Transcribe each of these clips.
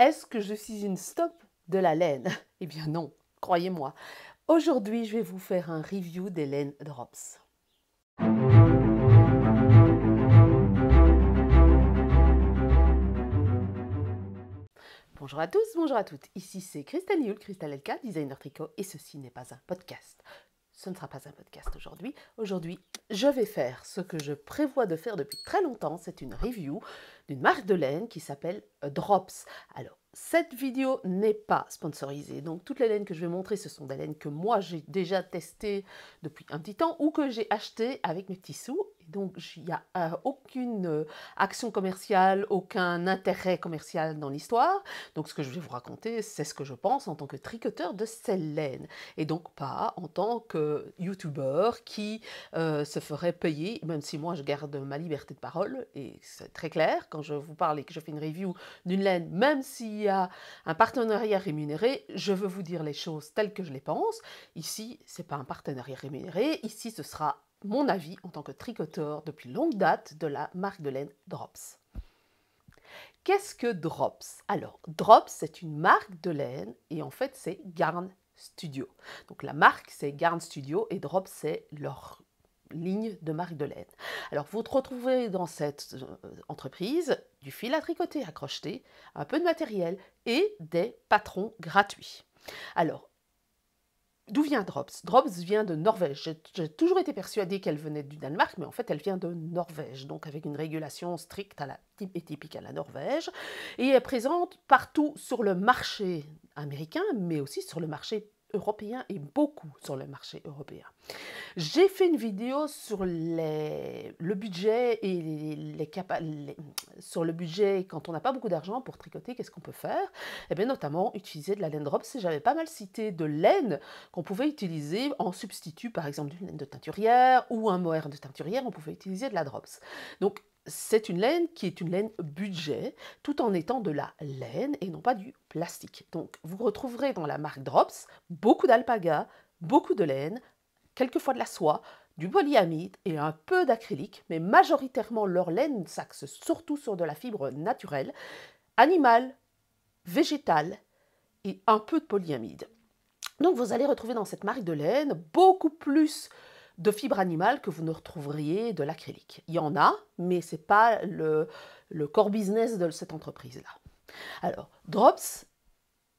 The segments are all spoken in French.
Est-ce que je suis une stop de la laine? Eh bien non, croyez-moi. Aujourd'hui, je vais vous faire un review des laines Drops. Bonjour à tous, bonjour à toutes. Ici c'est Christelle Nioul, Christelle Elka, designer tricot, et ceci n'est pas un podcast. Ce ne sera pas un podcast aujourd'hui. Aujourd'hui, je vais faire ce que je prévois de faire depuis très longtemps. C'est une review d'une marque de laine qui s'appelle Drops. Alors, cette vidéo n'est pas sponsorisée, donc toutes les laines que je vais montrer, ce sont des laines que moi j'ai déjà testées depuis un petit temps ou que j'ai achetées avec mes petits sous donc, il n'y a euh, aucune euh, action commerciale, aucun intérêt commercial dans l'histoire. Donc, ce que je vais vous raconter, c'est ce que je pense en tant que tricoteur de selle laine. Et donc, pas en tant que youtubeur qui euh, se ferait payer, même si moi, je garde ma liberté de parole. Et c'est très clair, quand je vous parle et que je fais une review d'une laine, même s'il y a un partenariat rémunéré, je veux vous dire les choses telles que je les pense. Ici, ce n'est pas un partenariat rémunéré. Ici, ce sera mon avis en tant que tricoteur depuis longue date de la marque de laine Drops. Qu'est-ce que Drops? Alors, Drops, c'est une marque de laine et en fait, c'est Garn Studio. Donc, la marque, c'est Garn Studio et Drops, c'est leur ligne de marque de laine. Alors, vous retrouvez dans cette euh, entreprise du fil à tricoter à crocheter, un peu de matériel et des patrons gratuits. Alors, D'où vient Drops? Drops vient de Norvège. J'ai toujours été persuadée qu'elle venait du Danemark, mais en fait, elle vient de Norvège, donc avec une régulation stricte et typique à la Norvège. Et est présente partout sur le marché américain, mais aussi sur le marché européen et beaucoup sur le marché européen. J'ai fait une vidéo sur le budget et les, sur le budget quand on n'a pas beaucoup d'argent pour tricoter, qu'est-ce qu'on peut faire? Eh bien notamment utiliser de la laine drops. J'avais pas mal cité de laine qu'on pouvait utiliser en substitut par exemple d'une laine de teinturière ou un mohair de teinturière, on pouvait utiliser de la drops. Donc c'est une laine qui est une laine budget, tout en étant de la laine et non pas du plastique. Donc vous retrouverez dans la marque Drops beaucoup d'alpaga, beaucoup de laine, quelquefois de la soie, du polyamide et un peu d'acrylique, mais majoritairement leur laine s'axe surtout sur de la fibre naturelle, animale, végétale et un peu de polyamide. Donc vous allez retrouver dans cette marque de laine beaucoup plus de fibres animales que vous ne retrouveriez de l'acrylique. Il y en a, mais ce n'est pas le, core business de cette entreprise-là. Alors, Drops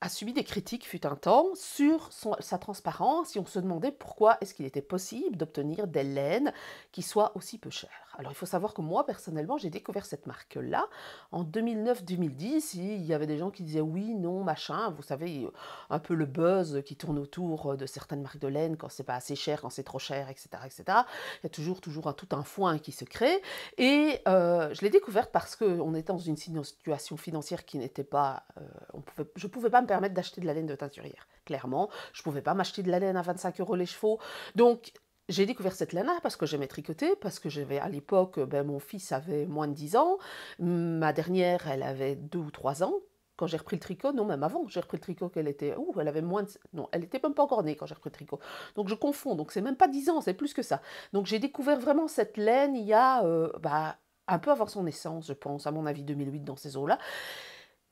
a subi des critiques fut un temps sur sa transparence et on se demandait pourquoi est-ce qu'il était possible d'obtenir des laines qui soient aussi peu chères. Alors il faut savoir que moi personnellement j'ai découvert cette marque-là en 2009-2010. Il y avait des gens qui disaient oui, non, machin. Vous savez un peu le buzz qui tourne autour de certaines marques de laine quand c'est pas assez cher, quand c'est trop cher, etc., etc. Il y a toujours toujours tout un foin qui se crée et euh, je l'ai découverte parce qu'on était dans une situation financière qui n'était pas, euh, je pouvais pas me permettre d'acheter de la laine de teinturière. Clairement, je ne pouvais pas m'acheter de la laine à 25 euros les chevaux. Donc, j'ai découvert cette laine parce que j'aimais tricoter, parce que j'avais à l'époque, ben, mon fils avait moins de 10 ans, ma dernière, elle avait 2 ou 3 ans. Quand j'ai repris le tricot, non, même avant, j'ai repris le tricot qu'elle était. Ouh, elle avait moins de. Non, elle était même pas encore née quand j'ai repris le tricot. Donc je confonds, donc c'est même pas 10 ans, c'est plus que ça. Donc j'ai découvert vraiment cette laine il y a euh, bah, un peu avant son naissance, je pense, à mon avis 2008 dans ces eaux-là.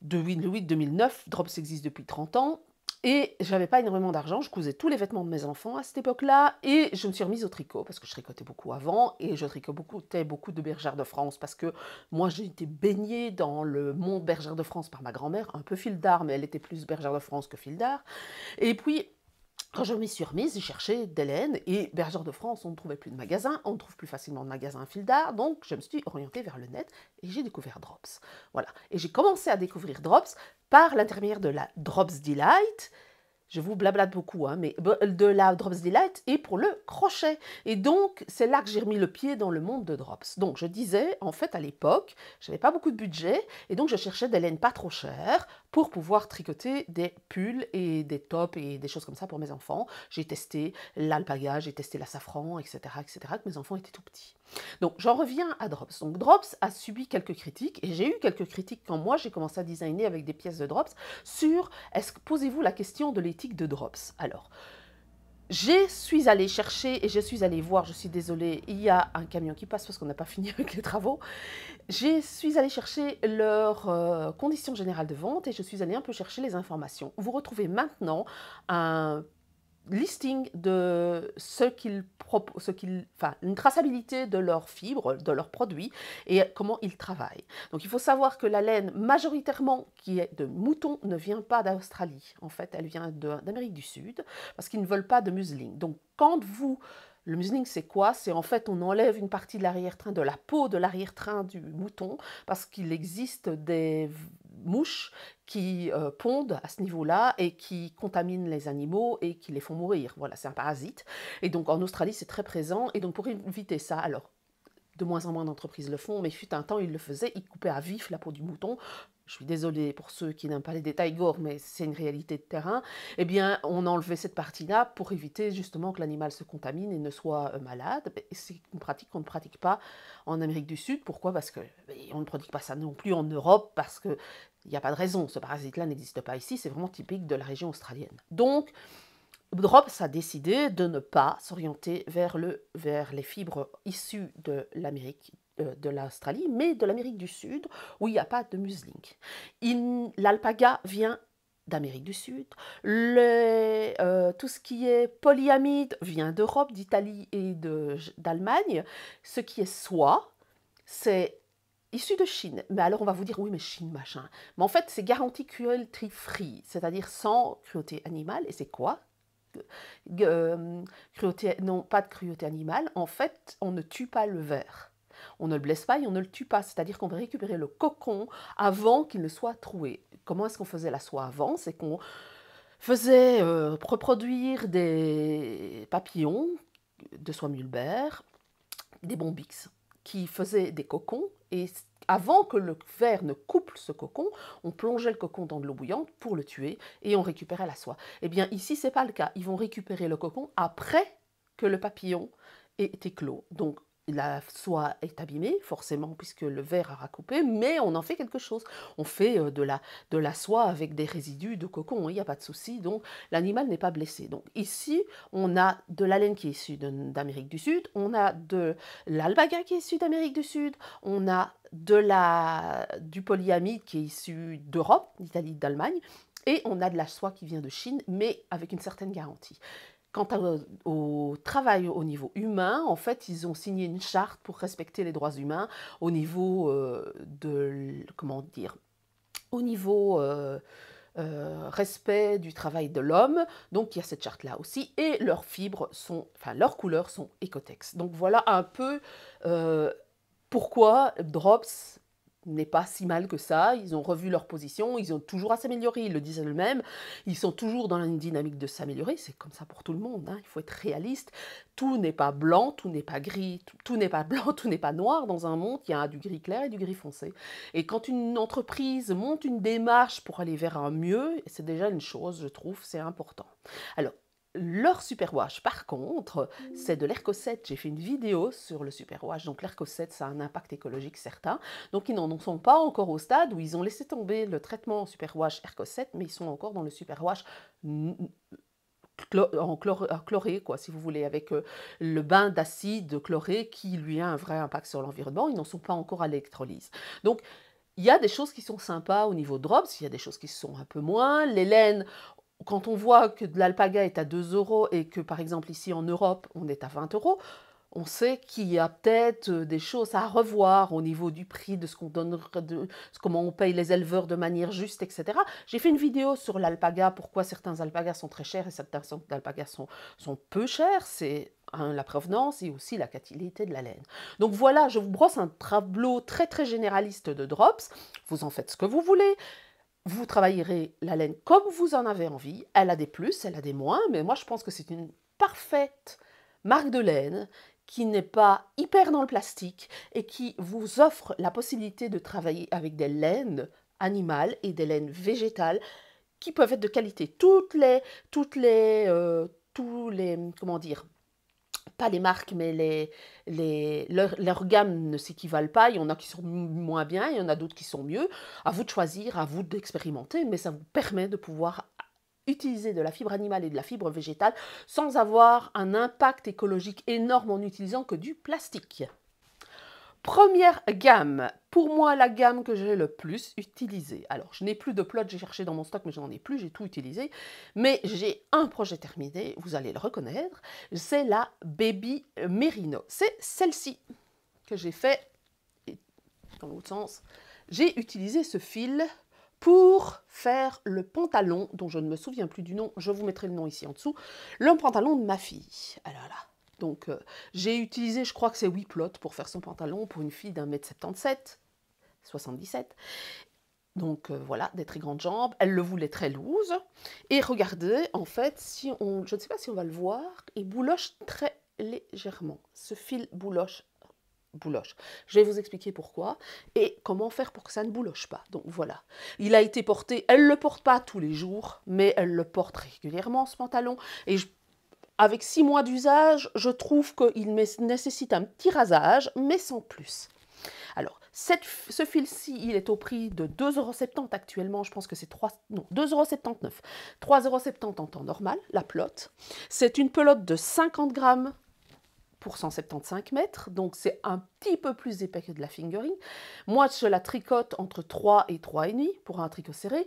2008-2009, Drops existe depuis 30 ans. Et j'avais pas énormément d'argent, je cousais tous les vêtements de mes enfants à cette époque-là, et je me suis remise au tricot, parce que je tricotais beaucoup avant, et je tricotais beaucoup, de bergères de France, parce que moi j'ai été baignée dans le monde bergère de France par ma grand-mère, un peu fil d'art, mais elle était plus bergère de France que fil d'art. Et puis, quand je m'y suis remise, j'ai cherché laines et Bergère de France, on ne trouvait plus de magasins, on trouve plus facilement de magasins fil d'art, donc je me suis orientée vers le net et j'ai découvert Drops. Voilà. Et j'ai commencé à découvrir Drops par l'intermédiaire de la Drops Delight, je vous blablate beaucoup, hein, mais de la Drops Delight et pour le crochet. Et donc, c'est là que j'ai remis le pied dans le monde de Drops. Donc, je disais, en fait, à l'époque, je n'avais pas beaucoup de budget, et donc je cherchais des laines pas trop chères pour pouvoir tricoter des pulls et des tops et des choses comme ça pour mes enfants. J'ai testé l'alpaga, j'ai testé la safran, etc., etc., que mes enfants étaient tout petits. Donc, j'en reviens à Drops. Donc, Drops a subi quelques critiques, et j'ai eu quelques critiques quand moi, j'ai commencé à designer avec des pièces de Drops sur, est-ce que, posez-vous la question de l'éthique de Drops Alors, je suis allée chercher et je suis allée voir, je suis désolée, il y a un camion qui passe parce qu'on n'a pas fini avec les travaux. Je suis allée chercher leurs euh, conditions générales de vente et je suis allée un peu chercher les informations. Vous retrouvez maintenant un listing de ce qu'ils ce qu'ils, enfin, une traçabilité de leurs fibres, de leurs produits et comment ils travaillent. Donc il faut savoir que la laine majoritairement qui est de mouton ne vient pas d'Australie. En fait, elle vient d'Amérique du Sud parce qu'ils ne veulent pas de museling. Donc quand vous le museling, c'est quoi? C'est en fait, on enlève une partie de l'arrière-train, de la peau de l'arrière-train du mouton, parce qu'il existe des mouches qui euh, pondent à ce niveau-là et qui contaminent les animaux et qui les font mourir. Voilà, c'est un parasite. Et donc en Australie, c'est très présent. Et donc pour éviter ça, alors de moins en moins d'entreprises le font, mais fut un temps, ils le faisaient, ils coupaient à vif la peau du mouton je suis désolée pour ceux qui n'aiment pas les détails gore, mais c'est une réalité de terrain, eh bien, on enlevait cette partie-là pour éviter justement que l'animal se contamine et ne soit euh, malade. C'est une pratique qu'on ne pratique pas en Amérique du Sud. Pourquoi? Parce que on ne pratique pas ça non plus en Europe, parce qu'il n'y a pas de raison. Ce parasite-là n'existe pas ici, c'est vraiment typique de la région australienne. Donc, Drops a décidé de ne pas s'orienter vers, le, vers les fibres issues de l'Amérique de l'Australie, mais de l'Amérique du Sud, où il n'y a pas de museling. L'alpaga vient d'Amérique du Sud. Euh, tout ce qui est polyamide vient d'Europe, d'Italie et d'Allemagne. Ce qui est soie, c'est issu de Chine. Mais alors on va vous dire, oui, mais Chine, machin. Mais en fait, c'est garanti cruelty free, c'est-à-dire sans cruauté animale. Et c'est quoi? Euh, cruauté, Non, pas de cruauté animale. En fait, on ne tue pas le verre on ne le blesse pas et on ne le tue pas. C'est-à-dire qu'on va récupérer le cocon avant qu'il ne soit troué. Comment est-ce qu'on faisait la soie avant? C'est qu'on faisait euh, reproduire des papillons de soie mulbert, des bombix, qui faisaient des cocons et avant que le ver ne coupe ce cocon, on plongeait le cocon dans de l'eau bouillante pour le tuer et on récupérait la soie. Eh bien ici c'est pas le cas. Ils vont récupérer le cocon après que le papillon ait été clos. Donc la soie est abîmée, forcément, puisque le verre a racoupé, mais on en fait quelque chose. On fait euh, de la, de la soie avec des résidus de cocon, il n'y a pas de souci, donc l'animal n'est pas blessé. Donc ici, on a de la laine qui est issue d'Amérique du Sud, on a de l'alpaga qui est issu d'Amérique du Sud, on a de la, du polyamide qui est issu d'Europe, d'Italie, d'Allemagne, et on a de la soie qui vient de Chine, mais avec une certaine garantie. Quant au travail au niveau humain, en fait, ils ont signé une charte pour respecter les droits humains au niveau euh, de, comment dire, au niveau euh, euh, respect du travail de l'homme. Donc, il y a cette charte-là aussi. Et leurs fibres sont, enfin, leurs couleurs sont Ecotex. Donc, voilà un peu pourquoi Drops n'est pas si mal que ça. Ils ont revu leur position, ils ont toujours à s'améliorer, ils le disent eux-mêmes. Ils sont toujours dans une dynamique de s'améliorer. C'est comme ça pour tout le monde. Hein. Il faut être réaliste. Tout n'est pas blanc, tout n'est pas gris, tout, n'est pas blanc, tout n'est pas noir. Dans un monde, il y a du gris clair et du gris foncé. Et quand une entreprise monte une démarche pour aller vers un mieux, c'est déjà une chose, je trouve, c'est important. Alors, leur superwash, par contre, c'est de l'ERCO7. J'ai fait une vidéo sur le superwash. Donc l'ERCO7, ça a un impact écologique certain. Donc ils n'en sont pas encore au stade où ils ont laissé tomber le traitement superwash ERCO7, mais ils sont encore dans le superwash en chloré, quoi, si vous voulez, avec euh, le bain d'acide chloré qui lui a un vrai impact sur l'environnement. Ils n'en sont pas encore à l'électrolyse. Donc, il y a des choses qui sont sympas au niveau drops, il y a des choses qui sont un peu moins. Les laines, quand on voit que de l'alpaga est à 2 euros et que par exemple ici en Europe on est à 20 euros, on sait qu'il y a peut-être euh, des choses à revoir au niveau du prix, de ce qu'on donne, comment on paye les éleveurs de manière juste, etc. J'ai fait une vidéo sur l'alpaga, pourquoi certains alpagas sont très chers et certains alpagas sont, sont peu chers. C'est la provenance et aussi la qualité de la laine. Donc voilà, je vous brosse un tableau très très généraliste de drops. Vous en faites ce que vous voulez vous travaillerez la laine comme vous en avez envie. Elle a des plus, elle a des moins, mais moi je pense que c'est une parfaite marque de laine qui n'est pas hyper dans le plastique et qui vous offre la possibilité de travailler avec des laines animales et des laines végétales qui peuvent être de qualité. Toutes les, toutes les, euh, tous les, comment dire, pas les marques, mais les, les, leur, leur gamme ne s'équivalent pas. Il y en a qui sont moins bien, il y en a d'autres qui sont mieux. À vous de choisir, à vous d'expérimenter, mais ça vous permet de pouvoir utiliser de la fibre animale et de la fibre végétale sans avoir un impact écologique énorme en n'utilisant que du plastique. Première gamme, pour moi la gamme que j'ai le plus utilisée. Alors je n'ai plus de plot, j'ai cherché dans mon stock mais je n'en ai plus, j'ai tout utilisé. Mais j'ai un projet terminé, vous allez le reconnaître, c'est la Baby Merino. C'est celle-ci que j'ai fait, dans l'autre sens, j'ai utilisé ce fil pour faire le pantalon, dont je ne me souviens plus du nom, je vous mettrai le nom ici en dessous, le pantalon de ma fille. Alors là, donc euh, j'ai utilisé, je crois que c'est 8 plots pour faire son pantalon pour une fille d'un mètre 77, 77. Donc euh, voilà, des très grandes jambes. Elle le voulait très loose. Et regardez, en fait, si on, je ne sais pas si on va le voir, il bouloche très légèrement. Ce fil bouloche bouloche. Je vais vous expliquer pourquoi et comment faire pour que ça ne bouloche pas. Donc voilà, il a été porté, elle ne le porte pas tous les jours, mais elle le porte régulièrement ce pantalon. Et je avec six mois d'usage, je trouve qu'il nécessite un petit rasage, mais sans plus. Alors, ce fil-ci, il est au prix de 2,70€ actuellement. Je pense que c'est 3, non, 2,79€. 3,70€ en temps normal, la pelote. C'est une pelote de 50 grammes pour 175 mètres, donc c'est un petit peu plus épais que de la fingering. Moi, je la tricote entre 3 et 3,5 pour un tricot serré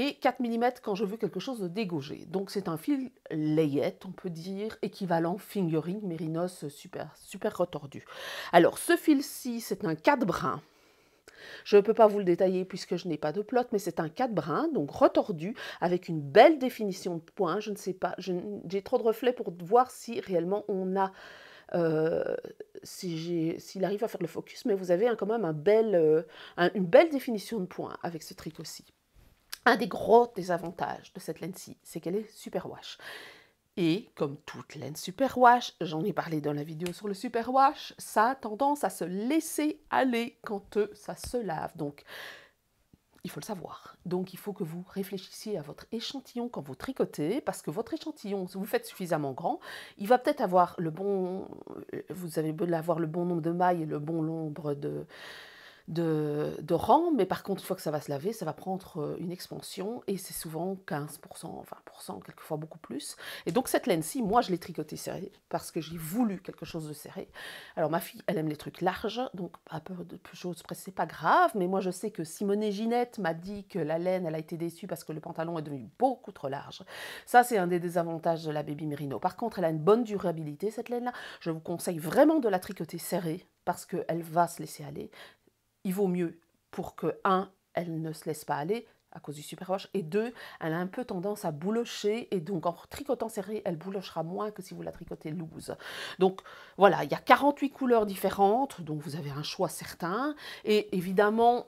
et 4 mm quand je veux quelque chose de dégaugé. Donc c'est un fil layette, on peut dire, équivalent fingering mérinos super, super retordu. Alors ce fil-ci, c'est un 4 brins. Je ne peux pas vous le détailler puisque je n'ai pas de plot, mais c'est un 4 brins, donc retordu, avec une belle définition de points. Je ne sais pas, j'ai trop de reflets pour voir si réellement on a... Euh, s'il arrive à faire le focus, mais vous avez quand même euh, une belle définition de points avec ce tricot-ci. Un des gros désavantages de cette laine-ci, c'est qu'elle est super wash. Et comme toute laine super wash, j'en ai parlé dans la vidéo sur le super wash, ça a tendance à se laisser aller quand ça se lave. Donc, il faut le savoir. Donc, il faut que vous réfléchissiez à votre échantillon quand vous tricotez, parce que votre échantillon, si vous faites suffisamment grand, il va peut-être avoir le bon... Vous avez avoir le bon nombre de mailles et le bon nombre de, de, rang, mais par contre, une fois que ça va se laver, ça va prendre euh, une expansion et c'est souvent 15%, 20%, quelquefois beaucoup plus. Et donc cette laine-ci, moi je l'ai tricotée serrée parce que j'ai voulu quelque chose de serré. Alors ma fille, elle aime les trucs larges, donc à peur de choses près, c'est pas grave, mais moi je sais que Simone Ginette m'a dit que la laine, elle a été déçue parce que le pantalon est devenu beaucoup trop large. Ça, c'est un des désavantages de la Baby Merino. Par contre, elle a une bonne durabilité, cette laine-là. Je vous conseille vraiment de la tricoter serrée parce qu'elle va se laisser aller il vaut mieux pour que, un, elle ne se laisse pas aller à cause du superwash, et deux, elle a un peu tendance à boulocher, et donc en tricotant serré, elle boulochera moins que si vous la tricotez loose. Donc voilà, il y a 48 couleurs différentes, donc vous avez un choix certain, et évidemment,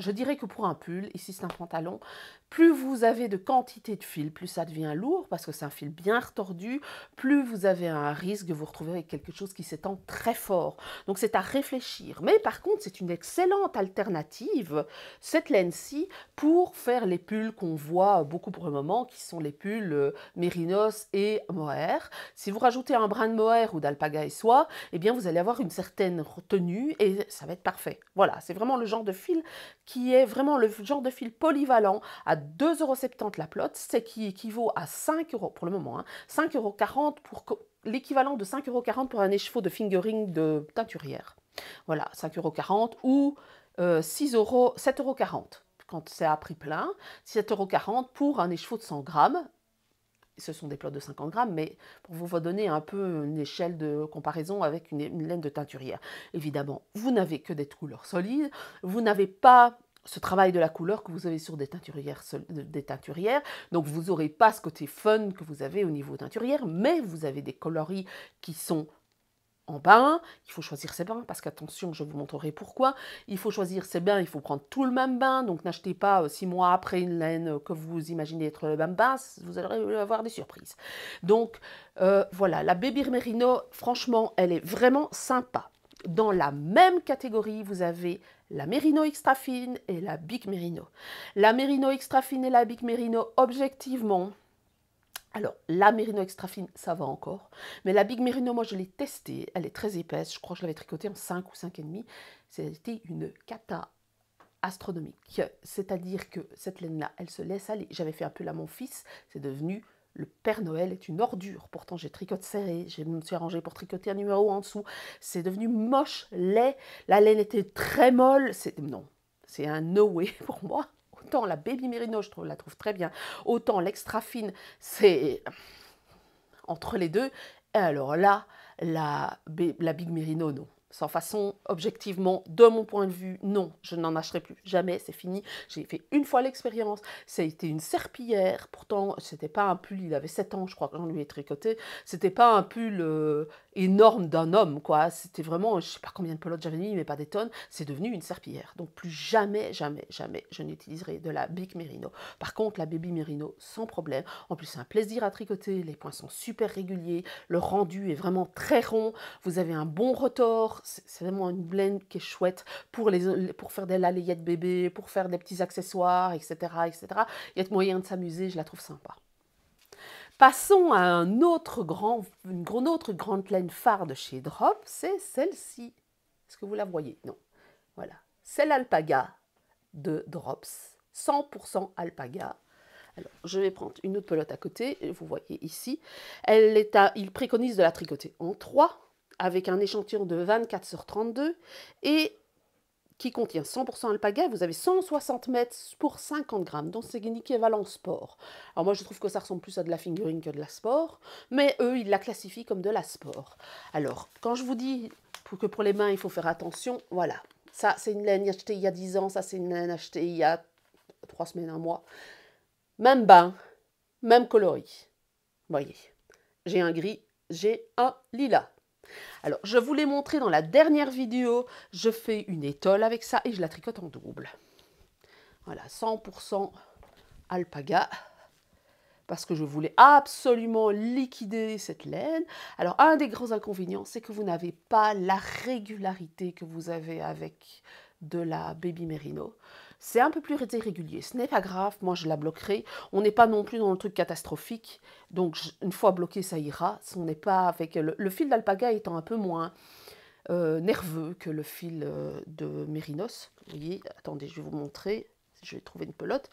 je dirais que pour un pull, ici c'est un pantalon, plus vous avez de quantité de fil, plus ça devient lourd parce que c'est un fil bien retordu, plus vous avez un risque de vous retrouver avec quelque chose qui s'étend très fort. Donc c'est à réfléchir. Mais par contre, c'est une excellente alternative, cette laine-ci, pour faire les pulls qu'on voit beaucoup pour le moment, qui sont les pulls euh, mérinos et mohair. Si vous rajoutez un brin de mohair ou d'alpaga et soie, eh bien vous allez avoir une certaine tenue et ça va être parfait. Voilà, c'est vraiment le genre de fil qui est vraiment le genre de fil polyvalent à 2,70€ la plotte, ce qui équivaut à 5 euros pour le moment, hein, 5,40€ pour l'équivalent de 5,40€ pour un écheveau de fingering de teinturière. Voilà, 5,40€ ou euh, 7,40€ quand c'est à prix plein, 7,40€ pour un écheveau de 100 grammes. Ce sont des plots de 50 grammes, mais pour vous donner un peu une échelle de comparaison avec une laine de teinturière. Évidemment, vous n'avez que des couleurs solides, vous n'avez pas ce travail de la couleur que vous avez sur des teinturières, des teinturières. Donc vous n'aurez pas ce côté fun que vous avez au niveau teinturière, mais vous avez des coloris qui sont en bain. Il faut choisir ses bains, parce qu'attention, je vous montrerai pourquoi. Il faut choisir ses bains, il faut prendre tout le même bain. Donc n'achetez pas euh, six mois après une laine que vous imaginez être le même bain, vous allez avoir des surprises. Donc euh, voilà, la Baby Merino, franchement, elle est vraiment sympa. Dans la même catégorie, vous avez la Merino Extra Fine et la Big Merino. La Merino Extra Fine et la Big Merino, objectivement, alors, la Merino Extra Fine, ça va encore. Mais la Big Merino, moi, je l'ai testée. Elle est très épaisse. Je crois que je l'avais tricotée en 5 ou 5,5. C'était une cata. astronomique. C'est-à-dire que cette laine-là, elle se laisse aller. J'avais fait un peu à mon fils, c'est devenu le Père Noël est une ordure. Pourtant, j'ai tricoté serré, je me suis arrangé pour tricoter un numéro en dessous. C'est devenu moche, laid. La laine était très molle. C'est non, c'est un no way pour moi. Autant la Baby Merino, je trouve, la trouve très bien. Autant l'extra fine, c'est entre les deux. Et alors là, la, la Big Merino, non sans façon, objectivement, de mon point de vue, non, je n'en achèterai plus. Jamais, c'est fini. J'ai fait une fois l'expérience. Ça a été une serpillière. Pourtant, c'était pas un pull, il avait 7 ans, je crois, quand lui ai tricoté. C'était pas un pull euh, énorme d'un homme, quoi. C'était vraiment, je sais pas combien de pelotes j'avais mis, mais pas des tonnes. C'est devenu une serpillière. Donc, plus jamais, jamais, jamais, je n'utiliserai de la Big Merino. Par contre, la Baby Merino, sans problème. En plus, c'est un plaisir à tricoter. Les points sont super réguliers. Le rendu est vraiment très rond. Vous avez un bon retort c'est vraiment une blend qui est chouette pour, les, pour faire des lalayettes bébés, pour faire des petits accessoires, etc. etc. Il y a de moyen de s'amuser, je la trouve sympa. Passons à un autre grand, une autre grande laine phare de chez Drop, c'est celle-ci. Est-ce que vous la voyez? Non. Voilà. C'est l'alpaga de Drops. 100% alpaga. Alors, je vais prendre une autre pelote à côté. Vous voyez ici. Il préconise de la tricoter en 3 avec un échantillon de 24 sur 32 et qui contient 100% alpaga, vous avez 160 mètres pour 50 grammes, donc c'est équivalent sport. Alors moi je trouve que ça ressemble plus à de la fingering que de la sport, mais eux ils la classifient comme de la sport. Alors quand je vous dis que pour les mains il faut faire attention, voilà, ça c'est une laine achetée il y a 10 ans, ça c'est une laine achetée il y a 3 semaines, un mois. Même bain, même coloris. Voyez, j'ai un gris, j'ai un lilas. Alors, je vous l'ai montré dans la dernière vidéo, je fais une étole avec ça et je la tricote en double. Voilà, 100% alpaga, parce que je voulais absolument liquider cette laine. Alors, un des gros inconvénients, c'est que vous n'avez pas la régularité que vous avez avec de la Baby Merino. C'est un peu plus irrégulier. Ce n'est pas grave, moi je la bloquerai. On n'est pas non plus dans le truc catastrophique. Donc une fois bloqué, ça ira. On n'est pas avec le, fil d'alpaga étant un peu moins euh, nerveux que le fil euh, de mérinos. Vous voyez, attendez, je vais vous montrer. Je vais trouver une pelote.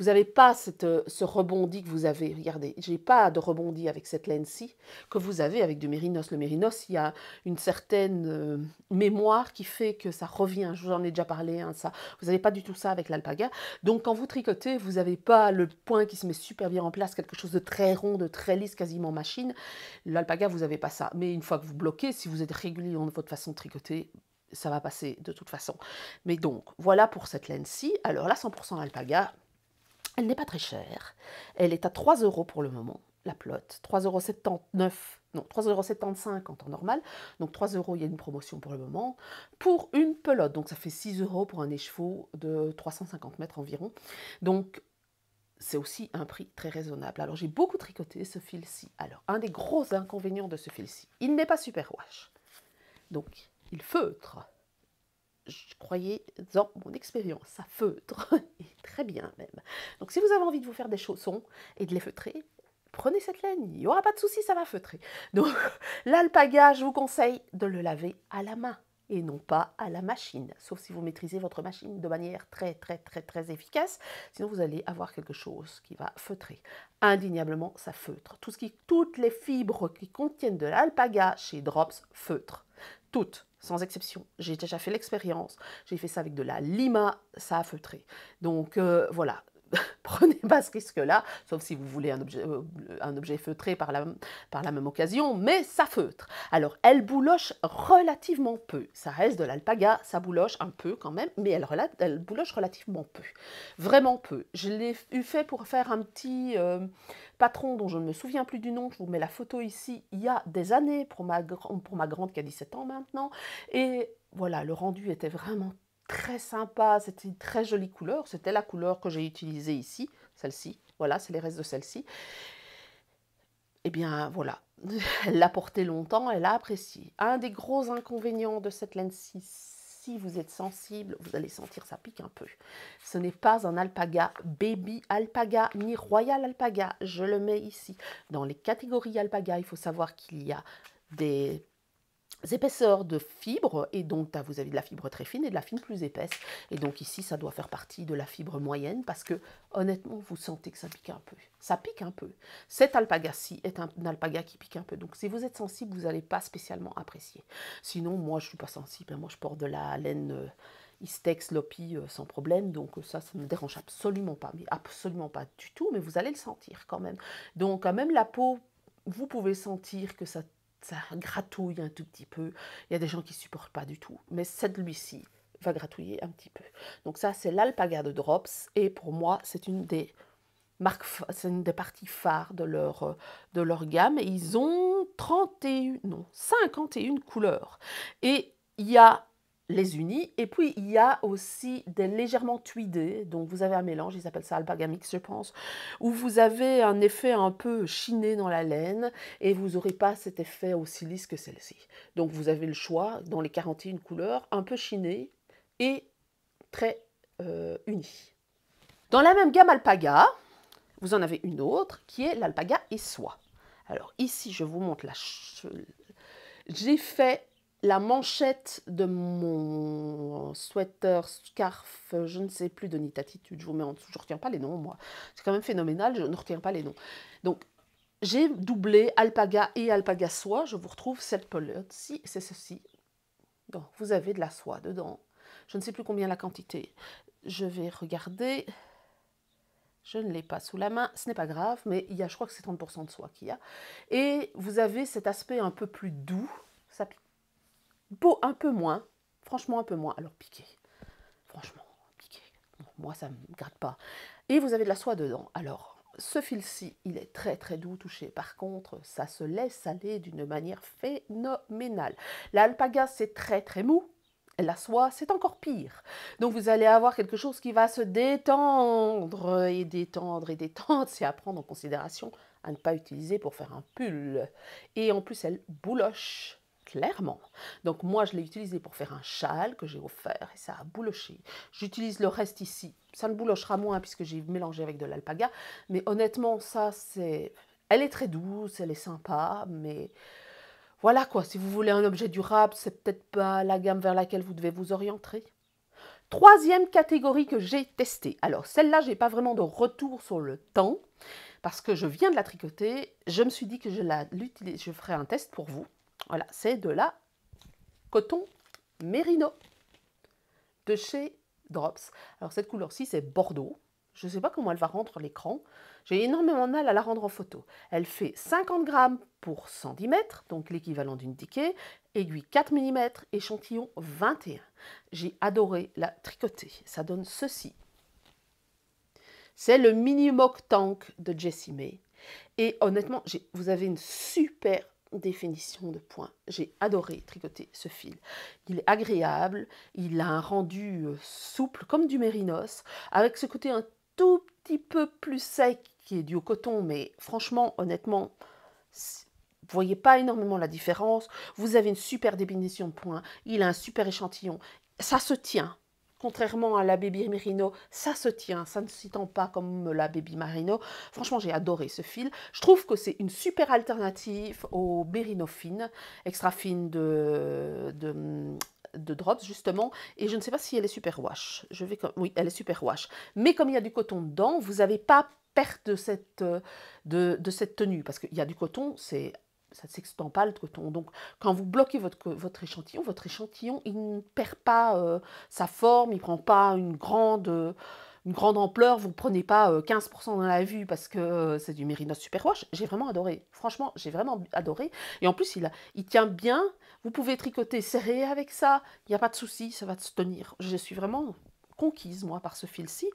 Vous n'avez pas euh, ce rebondi que vous avez. Regardez, j'ai pas de rebondi avec cette laine-ci que vous avez avec du mérinos. Le mérinos, il y a une certaine euh, mémoire qui fait que ça revient. Je vous en ai déjà parlé, hein, ça. Vous n'avez pas du tout ça avec l'alpaga. Donc, quand vous tricotez, vous n'avez pas le point qui se met super bien en place, quelque chose de très rond, de très lisse, quasiment machine. L'alpaga, vous n'avez pas ça. Mais une fois que vous bloquez, si vous êtes régulier dans votre façon de tricoter, ça va passer de toute façon. Mais donc, voilà pour cette laine-ci. Alors là, 100% alpaga, elle n'est pas très chère. Elle est à 3 euros pour le moment, la plotte. 3,79 euros, non, 3,75 euros en temps normal. Donc 3 euros, il y a une promotion pour le moment. Pour une pelote, donc ça fait 6 euros pour un écheveau de 350 mètres environ. Donc c'est aussi un prix très raisonnable. Alors j'ai beaucoup tricoté ce fil-ci. Alors un des gros inconvénients de ce fil-ci, il n'est pas super wash. Donc il feutre je croyais dans mon expérience, ça feutre, et très bien même. Donc si vous avez envie de vous faire des chaussons et de les feutrer, prenez cette laine, il n'y aura pas de souci, ça va feutrer. Donc l'alpaga, je vous conseille de le laver à la main et non pas à la machine, sauf si vous maîtrisez votre machine de manière très très très très efficace, sinon vous allez avoir quelque chose qui va feutrer. Indéniablement, ça feutre. Tout ce qui, toutes les fibres qui contiennent de l'alpaga chez Drops feutrent. Toutes sans exception. J'ai déjà fait l'expérience. J'ai fait ça avec de la lima, ça a feutré. Donc euh, voilà, prenez pas ce risque-là, sauf si vous voulez un objet, euh, feutré par la, par la même occasion, mais ça feutre. Alors, elle bouloche relativement peu. Ça reste de l'alpaga, ça bouloche un peu quand même, mais elle, elle, bouloche relativement peu. Vraiment peu. Je l'ai eu fait pour faire un petit euh, patron dont je ne me souviens plus du nom, je vous mets la photo ici, il y a des années pour ma, pour ma grande qui a 17 ans maintenant, et voilà, le rendu était vraiment très sympa, c'était une très jolie couleur, c'était la couleur que j'ai utilisée ici, celle-ci, voilà, c'est les restes de celle-ci. Eh bien voilà, elle l'a porté longtemps, elle a apprécié. Un des gros inconvénients de cette laine-ci, si vous êtes sensible, vous allez sentir ça pique un peu. Ce n'est pas un alpaga baby alpaga ni royal alpaga, je le mets ici. Dans les catégories alpaga, il faut savoir qu'il y a des épaisseurs de fibres, et donc vous avez de la fibre très fine et de la fine plus épaisse. Et donc ici, ça doit faire partie de la fibre moyenne, parce que honnêtement, vous sentez que ça pique un peu. Ça pique un peu. Cet alpaga-ci est un, alpaga qui pique un peu. Donc si vous êtes sensible, vous n'allez pas spécialement apprécier. Sinon, moi, je suis pas sensible. Moi, je porte de la laine... Euh, Istex, Lopi euh, sans problème, donc ça, ça ne me dérange absolument pas, mais absolument pas du tout, mais vous allez le sentir quand même. Donc même la peau, vous pouvez sentir que ça ça gratouille un tout petit peu. Il y a des gens qui ne supportent pas du tout, mais celui-ci va gratouiller un petit peu. Donc ça, c'est l'alpaga de Drops, et pour moi, c'est une des marques, c'est une des parties phares de leur, leur gamme. Et ils ont 31, non, 51 couleurs. Et il y a les unis. Et puis, il y a aussi des légèrement tuidés. Donc, vous avez un mélange, ils appellent ça alpaga mix, je pense, où vous avez un effet un peu chiné dans la laine et vous n'aurez pas cet effet aussi lisse que celle-ci. Donc, vous avez le choix dans les 41 couleurs, un peu chiné et très euh, uni. Dans la même gamme alpaga, vous en avez une autre qui est l'alpaga et soie. Alors, ici, je vous montre la... J'ai fait la manchette de mon sweater, scarf, je ne sais plus de Nitatitude, je vous mets en dessous, je ne retiens pas les noms, moi. C'est quand même phénoménal, je ne retiens pas les noms. Donc, j'ai doublé alpaga et alpaga soie, je vous retrouve cette pelote-ci, c'est ceci. Donc, vous avez de la soie dedans. Je ne sais plus combien la quantité. Je vais regarder. Je ne l'ai pas sous la main, ce n'est pas grave, mais il y a, je crois que c'est 30% de soie qu'il y a. Et vous avez cet aspect un peu plus doux, beau un peu moins, franchement un peu moins. Alors piqué, franchement piqué. moi ça ne me gratte pas. Et vous avez de la soie dedans. Alors ce fil-ci, il est très très doux touché. Par contre, ça se laisse aller d'une manière phénoménale. L'alpaga, c'est très très mou. La soie, c'est encore pire. Donc vous allez avoir quelque chose qui va se détendre et détendre et détendre. C'est à prendre en considération à ne pas utiliser pour faire un pull. Et en plus, elle bouloche clairement. Donc moi, je l'ai utilisé pour faire un châle que j'ai offert et ça a bouloché. J'utilise le reste ici. Ça ne boulochera moins puisque j'ai mélangé avec de l'alpaga. Mais honnêtement, ça, c'est... Elle est très douce, elle est sympa, mais... Voilà quoi, si vous voulez un objet durable, c'est peut-être pas la gamme vers laquelle vous devez vous orienter. Troisième catégorie que j'ai testée. Alors celle-là, j'ai pas vraiment de retour sur le temps parce que je viens de la tricoter. Je me suis dit que je, la, je ferai un test pour vous. Voilà, c'est de la coton mérino de chez Drops. Alors cette couleur-ci, c'est Bordeaux. Je ne sais pas comment elle va rendre l'écran. J'ai énormément de mal à la rendre en photo. Elle fait 50 grammes pour 110 mètres, donc l'équivalent d'une ticket, aiguille 4 mm, échantillon 21. J'ai adoré la tricoter. Ça donne ceci. C'est le Mini Mock Tank de Jessie May. Et honnêtement, vous avez une super définition de point. J'ai adoré tricoter ce fil. Il est agréable, il a un rendu euh, souple comme du mérinos, avec ce côté un tout petit peu plus sec qui est dû au coton, mais franchement, honnêtement, vous voyez pas énormément la différence. Vous avez une super définition de point, il a un super échantillon, ça se tient. Contrairement à la Baby Merino, ça se tient, ça ne s'y tend pas comme la Baby Marino. Franchement, j'ai adoré ce fil. Je trouve que c'est une super alternative au Merino fine, extra fine de, de, Drops, justement. Et je ne sais pas si elle est super wash. Je vais Oui, elle est super wash. Mais comme il y a du coton dedans, vous n'avez pas perte de, de cette tenue. Parce qu'il y a du coton, c'est ça ne s'expand pas le coton. Donc, quand vous bloquez votre, échantillon, votre échantillon, il ne perd pas euh, sa forme, il ne prend pas une grande, grande ampleur, vous ne prenez pas 15% euh, dans la vue parce que euh, c'est du Mérinos Super Wash. J'ai vraiment adoré. Franchement, j'ai vraiment adoré. Et en plus, il, il tient bien. Vous pouvez tricoter serré avec ça. Il n'y a pas de souci, ça va se tenir. Je suis vraiment conquise, moi, par ce fil-ci.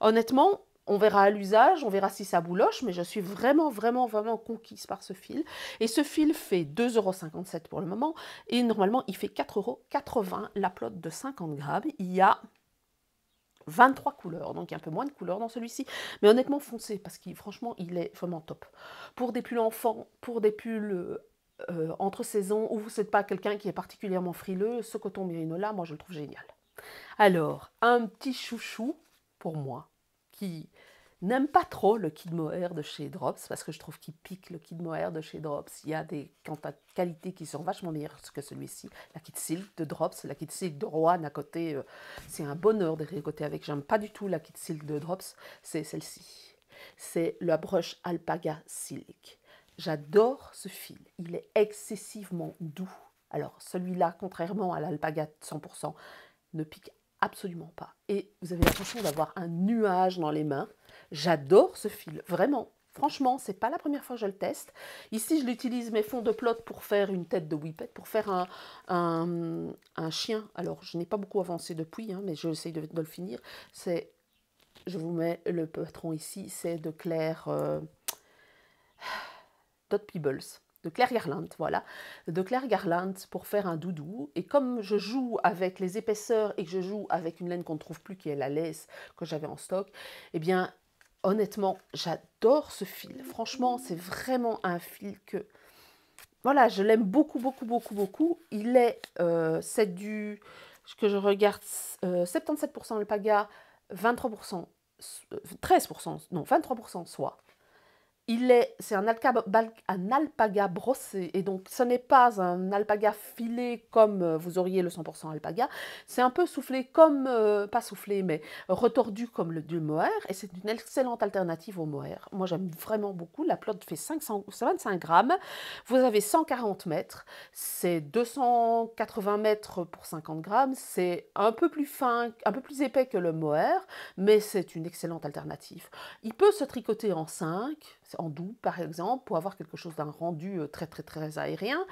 Honnêtement, on verra à l'usage, on verra si ça bouloche, mais je suis vraiment, vraiment, vraiment conquise par ce fil. Et ce fil fait 2,57€ pour le moment, et normalement, il fait 4,80€ la plotte de 50 grammes. Il y a 23 couleurs, donc il y a un peu moins de couleurs dans celui-ci, mais honnêtement foncé, parce qu'il franchement, il est vraiment top. Pour des pulls enfants, pour des pulls euh, entre saisons, ou vous n'êtes pas quelqu'un qui est particulièrement frileux, ce coton mérino-là, moi je le trouve génial. Alors, un petit chouchou pour moi, qui n'aime pas trop le kit mohair de chez Drops parce que je trouve qu'il pique le kit mohair de chez Drops. Il y a des qualités qui sont vachement meilleures que celui-ci. La kit silk de Drops, la kit silk de Rowan à côté, euh, c'est un bonheur de côté avec. J'aime pas du tout la kit silk de Drops, c'est celle-ci. C'est la brush Alpaga Silk. J'adore ce fil. Il est excessivement doux. Alors celui-là, contrairement à l'Alpaga 100%, ne pique absolument pas. Et vous avez l'impression d'avoir un nuage dans les mains. J'adore ce fil, vraiment. Franchement, c'est pas la première fois que je le teste. Ici, je l'utilise mes fonds de plot pour faire une tête de whippet, pour faire un, un, chien. Alors, je n'ai pas beaucoup avancé depuis, hein, mais j'essaie de, de le finir. Je vous mets le patron ici, c'est de Claire euh, Dot Peebles de Claire Garland, voilà, de Claire Garland pour faire un doudou. Et comme je joue avec les épaisseurs et que je joue avec une laine qu'on ne trouve plus, qui est la laisse que j'avais en stock, eh bien, honnêtement, j'adore ce fil. Franchement, c'est vraiment un fil que... Voilà, je l'aime beaucoup, beaucoup, beaucoup, beaucoup. Il est, euh, c'est du, que je regarde, 77% alpaga, 23%, 13%, non, 23% soie, il est, c'est un, alpaga brossé, et donc ce n'est pas un alpaga filé comme euh, vous auriez le 100% alpaga, c'est un peu soufflé comme, euh, pas soufflé, mais retordu comme le du mohair, et c'est une excellente alternative au mohair. Moi j'aime vraiment beaucoup, la plotte fait 500, 25 grammes, vous avez 140 mètres, c'est 280 mètres pour 50 grammes, c'est un peu plus fin, un peu plus épais que le mohair, mais c'est une excellente alternative. Il peut se tricoter en 5, en doux par exemple, pour avoir quelque chose d'un rendu euh, très très très aérien.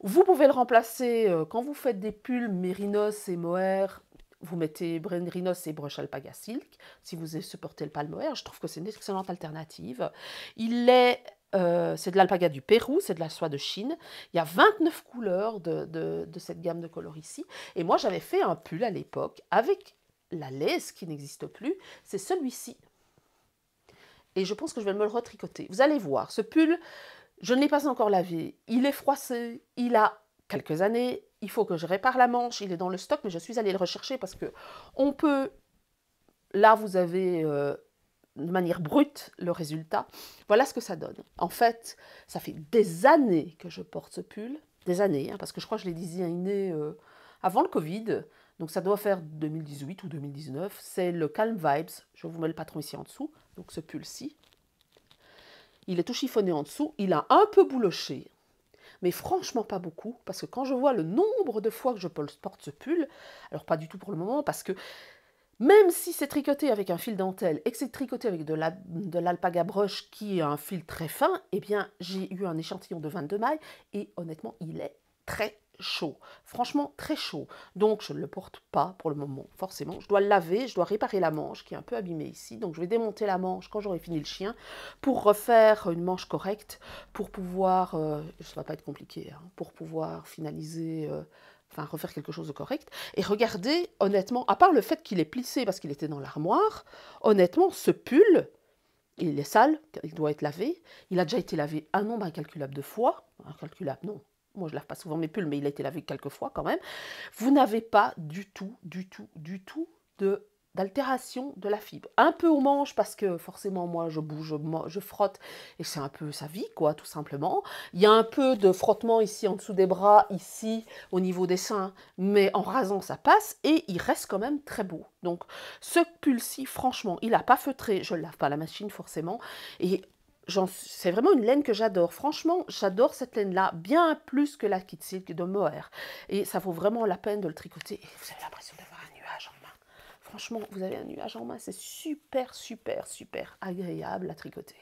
Vous pouvez le remplacer euh, quand vous faites des pulls mérinos et mohair, vous mettez mérinos et brush alpaga silk, si vous supportez le mohair, je trouve que c'est une excellente alternative. Il est euh, c'est de l'alpaga du Pérou, c'est de la soie de Chine. Il y a 29 couleurs de, de cette gamme de couleurs ici. Et moi, j'avais fait un pull à l'époque avec la laisse qui n'existe plus. C'est celui-ci et je pense que je vais me le retricoter. Vous allez voir, ce pull, je ne l'ai pas encore lavé. Il est froissé, il a quelques années. Il faut que je répare la manche, il est dans le stock, mais je suis allée le rechercher parce que on peut... Là, vous avez euh, de manière brute le résultat. Voilà ce que ça donne. En fait, ça fait des années que je porte ce pull, des années, hein, parce que je crois que je l'ai designé euh, avant le Covid. Donc ça doit faire 2018 ou 2019. C'est le Calm Vibes. Je vous mets le patron ici en dessous. Donc ce pull-ci. Il est tout chiffonné en dessous. Il a un peu bouloché. Mais franchement pas beaucoup. Parce que quand je vois le nombre de fois que je porte ce pull, alors pas du tout pour le moment, parce que même si c'est tricoté avec un fil dentelle et que c'est tricoté avec de l'alpaga brush qui a un fil très fin, eh bien j'ai eu un échantillon de 22 mailles et honnêtement il est très chaud. Franchement, très chaud. Donc, je ne le porte pas pour le moment, forcément. Je dois le laver, je dois réparer la manche qui est un peu abîmée ici. Donc, je vais démonter la manche quand j'aurai fini le chien pour refaire une manche correcte, pour pouvoir, euh, ça va pas être compliqué, hein, pour pouvoir finaliser... Euh, enfin refaire quelque chose de correct. Et regardez, honnêtement, à part le fait qu'il est plissé parce qu'il était dans l'armoire, honnêtement, ce pull, il est sale, il doit être lavé. Il a déjà été lavé un nombre incalculable de fois. Incalculable, non, moi je lave pas souvent mes pulls, mais il a été lavé quelques fois quand même, vous n'avez pas du tout, du tout, du tout de d'altération de la fibre. Un peu au manche parce que forcément moi je bouge, je, frotte et c'est un peu sa vie quoi tout simplement. Il y a un peu de frottement ici en dessous des bras, ici au niveau des seins, mais en rasant ça passe et il reste quand même très beau. Donc ce pull-ci franchement il n'a pas feutré, je ne lave pas la machine forcément et c'est vraiment une laine que j'adore. Franchement, j'adore cette laine-là, bien plus que la Kit Silk de Mohair. Et ça vaut vraiment la peine de le tricoter. Et vous avez l'impression d'avoir un nuage en main. Franchement, vous avez un nuage en main, c'est super, super, super agréable à tricoter.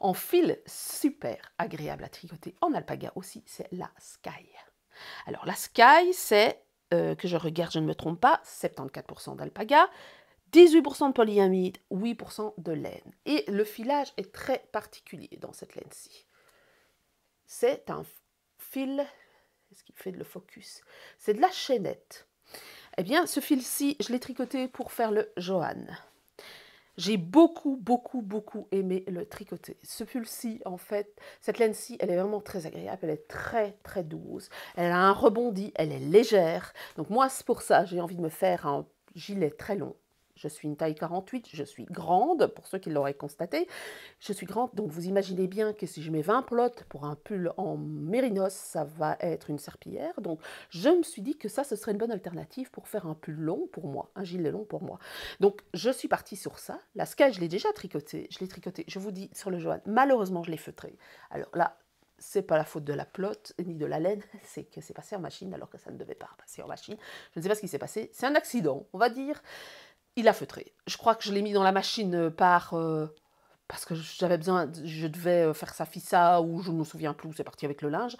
En fil, super agréable à tricoter. En alpaga aussi, c'est la Sky. Alors la Sky, c'est, euh, que je regarde, je ne me trompe pas, 74% d'alpaga, 18% de polyamide, 8% de laine. Et le filage est très particulier dans cette laine-ci. C'est un fil, est-ce qu'il fait le focus? C'est de la chaînette. Eh bien, ce fil-ci, je l'ai tricoté pour faire le Johan. J'ai beaucoup, beaucoup, beaucoup aimé le tricoter. Ce pull-ci, en fait, cette laine-ci, elle est vraiment très agréable. Elle est très, très douce. Elle a un rebondi, elle est légère. Donc moi, c'est pour ça, j'ai envie de me faire un gilet très long Je suis une taille 48, je suis grande, pour ceux qui l'auraient constaté. Je suis grande, donc vous imaginez bien que si je mets 20 plots pour un pull en mérinos, ça va être une serpillière. Donc je me suis dit que ça, ce serait une bonne alternative pour faire un pull long pour moi, un gilet long pour moi. Donc je suis partie sur ça. La sky, je l'ai déjà tricoté. Je l'ai tricoté, je vous dis, sur le Johan. Malheureusement, je l'ai feutré. Alors là, c'est pas la faute de la plotte ni de la laine, c'est que c'est passé en machine alors que ça ne devait pas passer en machine. Je ne sais pas ce qui s'est passé. C'est un accident, on va dire. Il a feutré. Je crois que je l'ai mis dans la machine par euh, parce que j'avais besoin, je devais euh, faire sa fissa ou je ne me souviens plus. C'est parti avec le linge.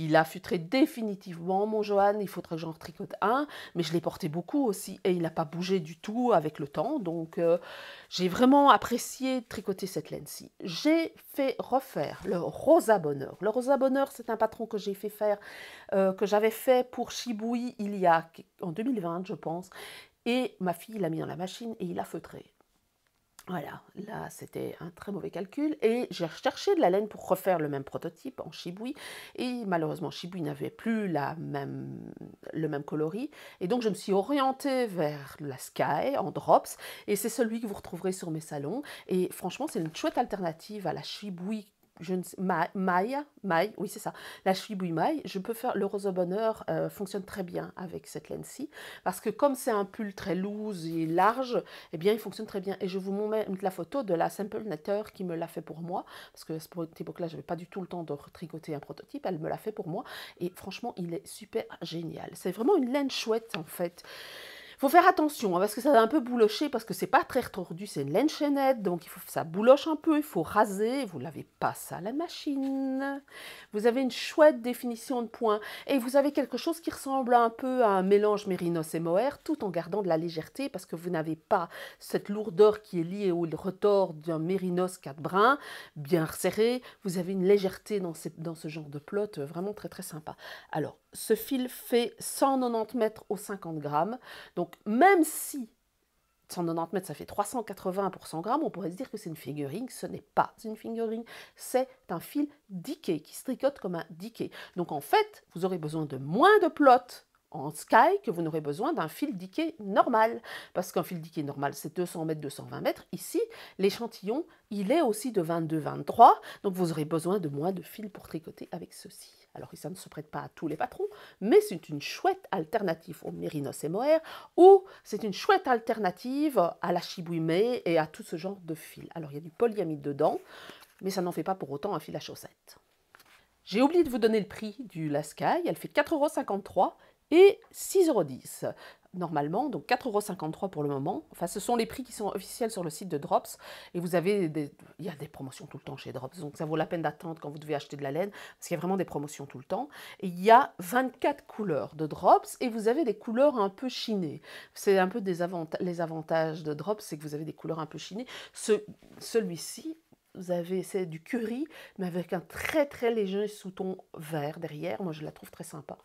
Il a futré définitivement, mon Johan. Il faudrait que j'en tricote un. Mais je l'ai porté beaucoup aussi. Et il n'a pas bougé du tout avec le temps. Donc, euh, j'ai vraiment apprécié tricoter cette laine-ci. J'ai fait refaire le Rosa Bonheur. Le Rosa Bonheur, c'est un patron que j'ai fait faire, euh, que j'avais fait pour Shibui il y a, en 2020, je pense. Et ma fille l'a mis dans la machine et il a feutré. Voilà, là c'était un très mauvais calcul. Et j'ai recherché de la laine pour refaire le même prototype en Shibui et malheureusement Shibui n'avait plus la même, le même coloris. Et donc je me suis orientée vers la Sky en drops. Et c'est celui que vous retrouverez sur mes salons. Et franchement c'est une chouette alternative à la Shibui je ne maille, maille, oui c'est ça, la chibouille maille, je peux faire, le rose au bonheur euh, fonctionne très bien avec cette laine-ci, parce que comme c'est un pull très loose et large, eh bien il fonctionne très bien. Et je vous montre la photo de la Simple Netter qui me l'a fait pour moi, parce que à cette époque-là, je n'avais pas du tout le temps de tricoter un prototype, elle me l'a fait pour moi, et franchement, il est super génial. C'est vraiment une laine chouette en fait faut faire attention hein, parce que ça va un peu boulocher parce que c'est pas très retordu, c'est une laine chaînette, donc il faut ça bouloche un peu, il faut raser. Vous l'avez pas ça à la machine. Vous avez une chouette définition de points et vous avez quelque chose qui ressemble un peu à un mélange mérinos et mohair, tout en gardant de la légèreté parce que vous n'avez pas cette lourdeur qui est liée au retort d'un mérinos 4 brins bien resserré. Vous avez une légèreté dans, dans ce genre de plot euh, vraiment très très sympa. Alors ce fil fait 190 mètres au 50 grammes. Donc même si 190 mètres, ça fait 380 pour 100 grammes, on pourrait se dire que c'est une figurine. Ce n'est pas une figurine, c'est un fil diqué qui se tricote comme un diqué. Donc en fait, vous aurez besoin de moins de plots en sky que vous n'aurez besoin d'un fil diqué normal. Parce qu'un fil diqué normal, c'est 200 mètres, 220 mètres. Ici, l'échantillon, il est aussi de 22, 23. Donc vous aurez besoin de moins de fils pour tricoter avec ceci. Alors ça ne se prête pas à tous les patrons, mais c'est une chouette alternative au mérinos et ou c'est une chouette alternative à la shibui et à tout ce genre de fil. Alors il y a du polyamide dedans, mais ça n'en fait pas pour autant un fil à chaussettes. J'ai oublié de vous donner le prix du Laskai, elle fait 4,53€ et 6,10€ normalement, donc 4,53€ pour le moment. Enfin, ce sont les prix qui sont officiels sur le site de Drops. Et vous avez des, il y a des promotions tout le temps chez Drops, donc ça vaut la peine d'attendre quand vous devez acheter de la laine, parce qu'il y a vraiment des promotions tout le temps. Et il y a 24 couleurs de Drops, et vous avez des couleurs un peu chinées. C'est un peu des les avantages de Drops, c'est que vous avez des couleurs un peu chinées. Ce, Celui-ci, vous avez, c'est du curry, mais avec un très très léger sous-ton vert derrière. Moi, je la trouve très sympa.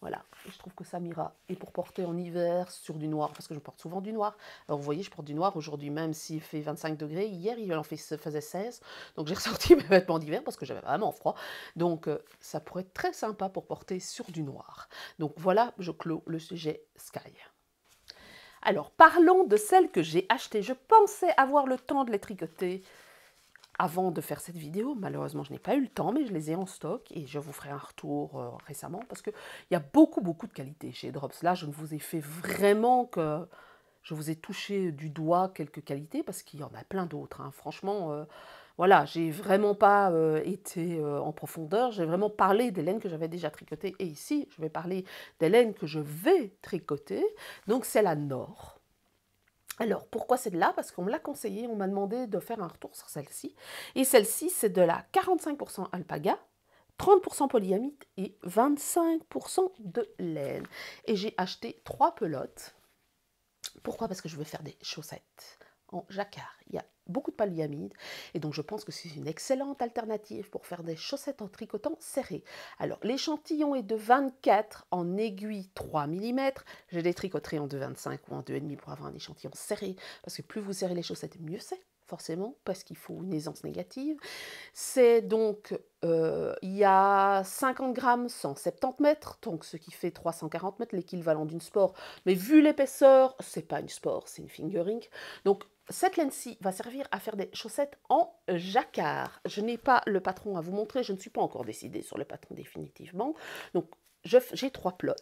Voilà, je trouve que ça m'ira. Et pour porter en hiver sur du noir, parce que je porte souvent du noir. Alors vous voyez, je porte du noir aujourd'hui, même s'il fait 25 degrés. Hier, il en faisait 16. Donc j'ai ressorti mes vêtements d'hiver parce que j'avais vraiment froid. Donc euh, ça pourrait être très sympa pour porter sur du noir. Donc voilà, je clôt le sujet Sky. Alors parlons de celles que j'ai achetées. Je pensais avoir le temps de les tricoter avant de faire cette vidéo. Malheureusement, je n'ai pas eu le temps, mais je les ai en stock et je vous ferai un retour euh, récemment parce qu'il y a beaucoup, beaucoup de qualité chez Drops. Là, je ne vous ai fait vraiment que... Je vous ai touché du doigt quelques qualités parce qu'il y en a plein d'autres. Hein. Franchement, euh, voilà, j'ai vraiment pas euh, été en profondeur. J'ai vraiment parlé des laines que j'avais déjà tricotées. Et ici, je vais parler des laines que je vais tricoter. Donc, c'est la Nord. Alors, pourquoi c'est de là? Parce qu'on me l'a conseillé, on m'a demandé de faire un retour sur celle-ci. Et celle-ci, c'est de la 45% alpaga, 30% polyamide et 25% de laine. Et j'ai acheté trois pelotes. Pourquoi? Parce que je veux faire des chaussettes en jacquard. Il y a beaucoup de polyamide et donc je pense que c'est une excellente alternative pour faire des chaussettes en tricotant serré. Alors l'échantillon est de 24 en aiguille 3 mm, je les tricoterai en 2,25 ou en 2,5 pour avoir un échantillon serré parce que plus vous serrez les chaussettes mieux c'est forcément, parce qu'il faut une aisance négative. C'est donc, euh, il y a 50 grammes, 170 mètres, donc ce qui fait 340 mètres, l'équivalent d'une sport. Mais vu l'épaisseur, c'est pas une sport, c'est une fingering. Donc cette laine-ci va servir à faire des chaussettes en jacquard. Je n'ai pas le patron à vous montrer, je ne suis pas encore décidée sur le patron définitivement. Donc j'ai trois plots.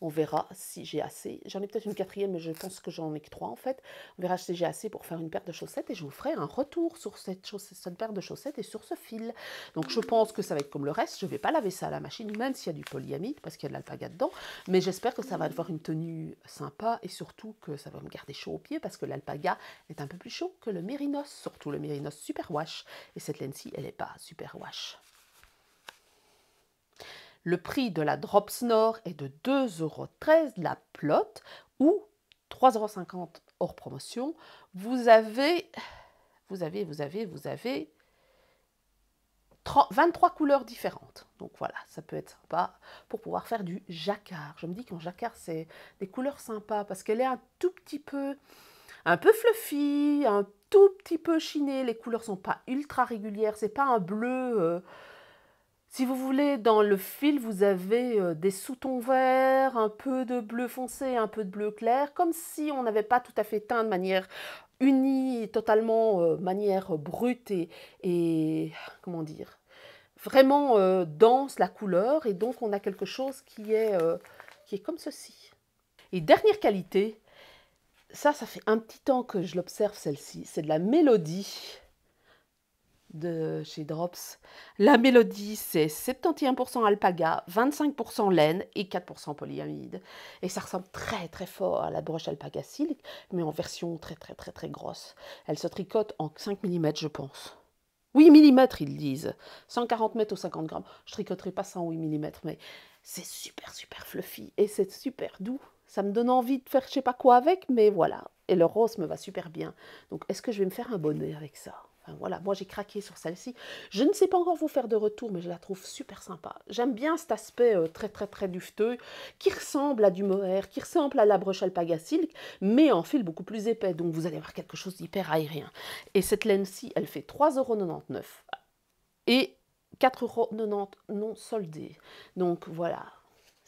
On verra si j'ai assez. J'en ai peut-être une quatrième, mais je pense que j'en ai que trois en fait. On verra si j'ai assez pour faire une paire de chaussettes et je vous ferai un retour sur cette, paire de chaussettes et sur ce fil. Donc je pense que ça va être comme le reste. Je ne vais pas laver ça à la machine, même s'il y a du polyamide, parce qu'il y a de l'alpaga dedans. Mais j'espère que ça va avoir une tenue sympa et surtout que ça va me garder chaud aux pieds, parce que l'alpaga est un peu plus chaud que le mérinos, surtout le mérinos super wash. Et cette laine-ci, elle n'est pas super wash. Le prix de la Drops Nord est de 2,13 euros la plotte ou 3,50 euros hors promotion. Vous avez, vous avez, vous avez, vous avez 23 couleurs différentes. Donc voilà, ça peut être sympa pour pouvoir faire du jacquard. Je me dis qu'en jacquard, c'est des couleurs sympas parce qu'elle est un tout petit peu, un peu fluffy, un tout petit peu chinée. Les couleurs sont pas ultra régulières. C'est pas un bleu. Euh, si vous voulez, dans le fil, vous avez euh, des sous-tons verts, un peu de bleu foncé, un peu de bleu clair, comme si on n'avait pas tout à fait teint de manière unie, totalement euh, manière brute et, comment dire, vraiment euh, dense la couleur. Et donc, on a quelque chose qui est, qui est comme ceci. Et dernière qualité, ça, ça fait un petit temps que je l'observe celle-ci, c'est de la mélodie de chez Drops. La mélodie, c'est 71% alpaga, 25% laine et 4% polyamide. Et ça ressemble très très fort à la broche alpaga silk, mais en version très très très très grosse. Elle se tricote en 5 mm, je pense. 8 mm, ils disent. 140 mètres ou 50 grammes. Je tricoterai pas ça en 8 mm, mais c'est super super fluffy et c'est super doux. Ça me donne envie de faire je sais pas quoi avec, mais voilà. Et le rose me va super bien. Donc, est-ce que je vais me faire un bonnet avec ça? Voilà, moi j'ai craqué sur celle-ci. Je ne sais pas encore vous faire de retour, mais je la trouve super sympa. J'aime bien cet aspect euh, très très très dufteux, qui ressemble à du mohair, qui ressemble à la broche alpaga silk, mais en fil beaucoup plus épais. Donc vous allez avoir quelque chose d'hyper aérien. Et cette laine-ci, elle fait 3,99€ et 4,90€ non soldés. Donc voilà,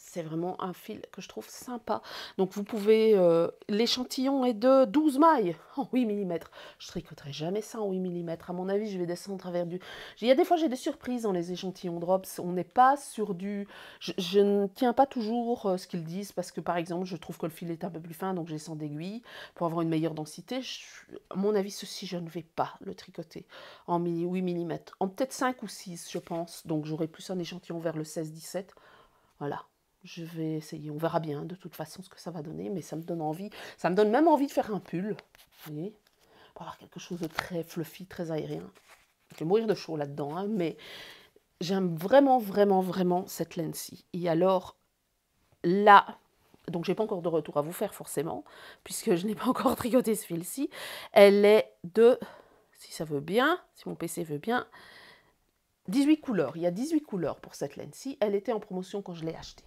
c'est vraiment un fil que je trouve sympa. Donc vous pouvez, euh, l'échantillon est de 12 mailles en 8 mm. Je tricoterai jamais ça en 8 mm. À mon avis, je vais descendre à travers du... Il y a des fois, j'ai des surprises dans les échantillons drops. On n'est pas sur du... Je, ne tiens pas toujours euh, ce qu'ils disent parce que, par exemple, je trouve que le fil est un peu plus fin, donc j'ai 100 d'aiguille pour avoir une meilleure densité. à mon avis, ceci, je ne vais pas le tricoter en 8 mm. En peut-être 5 ou 6, je pense. Donc j'aurai plus un échantillon vers le 16-17. Voilà. Je vais essayer, on verra bien de toute façon ce que ça va donner, mais ça me donne envie. Ça me donne même envie de faire un pull, vous voyez, pour avoir quelque chose de très fluffy, très aérien. Je vais mourir de chaud là-dedans, hein, mais j'aime vraiment, vraiment, vraiment cette laine-ci. Et alors, là, donc j'ai pas encore de retour à vous faire forcément, puisque je n'ai pas encore tricoté ce fil-ci. Elle est de, si ça veut bien, si mon PC veut bien, 18 couleurs. Il y a 18 couleurs pour cette laine-ci. Elle était en promotion quand je l'ai achetée.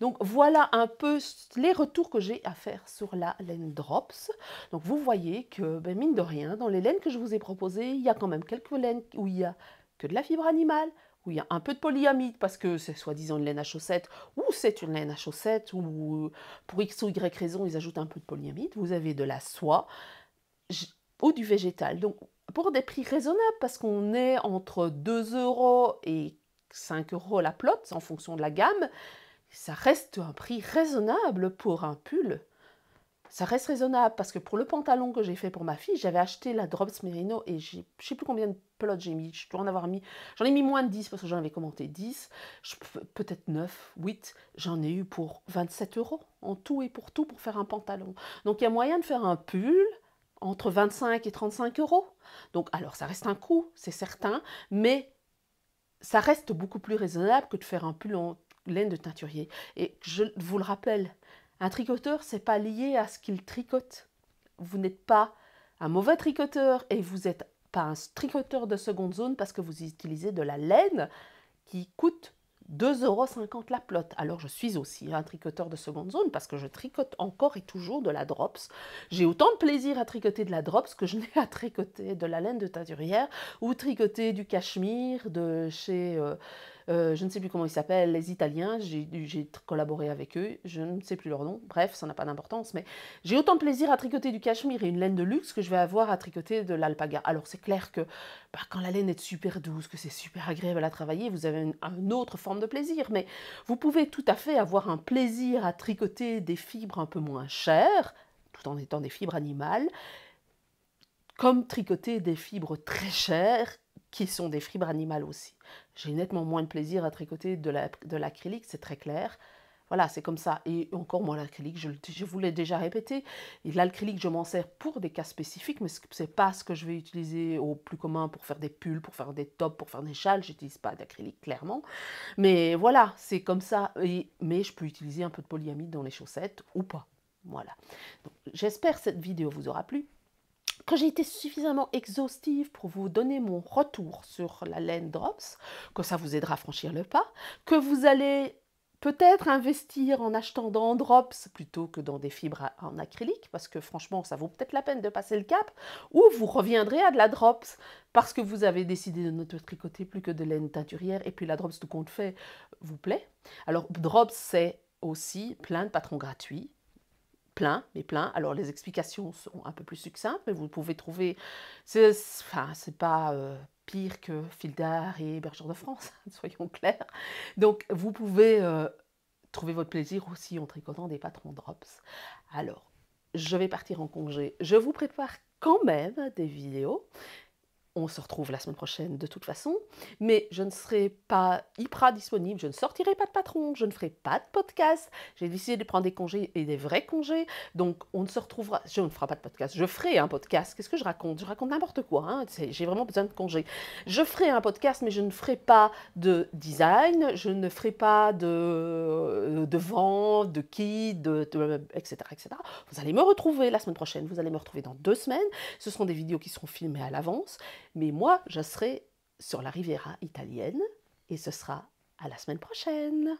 Donc voilà un peu les retours que j'ai à faire sur la laine Drops. Donc vous voyez que, ben, mine de rien, dans les laines que je vous ai proposées, il y a quand même quelques laines où il y a que de la fibre animale, où il y a un peu de polyamide parce que c'est soi-disant une laine à chaussettes, ou c'est une laine à chaussettes, ou pour X ou Y raison, ils ajoutent un peu de polyamide. Vous avez de la soie ou du végétal. Donc pour des prix raisonnables, parce qu'on est entre 2 euros et 5 euros la plotte, en fonction de la gamme, ça reste un prix raisonnable pour un pull. Ça reste raisonnable parce que pour le pantalon que j'ai fait pour ma fille, j'avais acheté la Drops Merino et je ne sais plus combien de plots j'ai mis. Je dois en avoir mis. J'en ai mis moins de 10 parce que j'en avais commenté 10. Peut-être 9, 8. J'en ai eu pour 27 euros en tout et pour tout pour faire un pantalon. Donc il y a moyen de faire un pull entre 25 et 35 euros. Donc, alors, ça reste un coût, c'est certain, mais ça reste beaucoup plus raisonnable que de faire un pull en laine de teinturier. Et je vous le rappelle, un tricoteur, c'est pas lié à ce qu'il tricote. Vous n'êtes pas un mauvais tricoteur et vous n'êtes pas un tricoteur de seconde zone parce que vous utilisez de la laine qui coûte 2,50€ la plotte. Alors je suis aussi un tricoteur de seconde zone parce que je tricote encore et toujours de la drops. J'ai autant de plaisir à tricoter de la drops que je n'ai à tricoter de la laine de teinturière ou tricoter du cachemire de chez... Euh, euh, je ne sais plus comment ils s'appellent, les Italiens, j'ai collaboré avec eux, je ne sais plus leur nom, bref, ça n'a pas d'importance, mais j'ai autant de plaisir à tricoter du cachemire et une laine de luxe que je vais avoir à tricoter de l'alpaga. Alors c'est clair que bah, quand la laine est super douce, que c'est super agréable à travailler, vous avez une, une, autre forme de plaisir, mais vous pouvez tout à fait avoir un plaisir à tricoter des fibres un peu moins chères, tout en étant des fibres animales, comme tricoter des fibres très chères qui sont des fibres animales aussi. J'ai nettement moins de plaisir à tricoter de l'acrylique, c'est très clair. Voilà, c'est comme ça. Et encore moins l'acrylique, je, vous l'ai déjà répété. L'acrylique, je m'en sers pour des cas spécifiques, mais ce n'est pas ce que je vais utiliser au plus commun pour faire des pulls, pour faire des tops, pour faire des châles. J'utilise pas d'acrylique, clairement. Mais voilà, c'est comme ça. mais je peux utiliser un peu de polyamide dans les chaussettes ou pas. Voilà. J'espère que cette vidéo vous aura plu quand j'ai été suffisamment exhaustive pour vous donner mon retour sur la laine Drops, que ça vous aidera à franchir le pas, que vous allez peut-être investir en achetant dans Drops plutôt que dans des fibres en acrylique, parce que franchement, ça vaut peut-être la peine de passer le cap, ou vous reviendrez à de la Drops, parce que vous avez décidé de ne tricoter plus que de laine teinturière, et puis la Drops tout compte fait vous plaît. Alors Drops, c'est aussi plein de patrons gratuits, plein, mais plein. Alors les explications sont un peu plus succinctes, mais vous pouvez trouver, c'est enfin, pas euh, pire que Fildar et Bergère de France, soyons clairs. Donc vous pouvez euh, trouver votre plaisir aussi en tricotant des patrons drops. Alors, je vais partir en congé. Je vous prépare quand même des vidéos. On se retrouve la semaine prochaine de toute façon, mais je ne serai pas hyper disponible, je ne sortirai pas de patron, je ne ferai pas de podcast. J'ai décidé de prendre des congés et des vrais congés, donc on ne se retrouvera. Je ne ferai pas de podcast, je ferai un podcast. Qu'est-ce que je raconte? Je raconte n'importe quoi, hein. j'ai vraiment besoin de congés. Je ferai un podcast, mais je ne ferai pas de design, je ne ferai pas de, de vente, de kit, de, etc., etc. Vous allez me retrouver la semaine prochaine, vous allez me retrouver dans deux semaines. Ce seront des vidéos qui seront filmées à l'avance. Mais moi, je serai sur la Riviera italienne et ce sera à la semaine prochaine.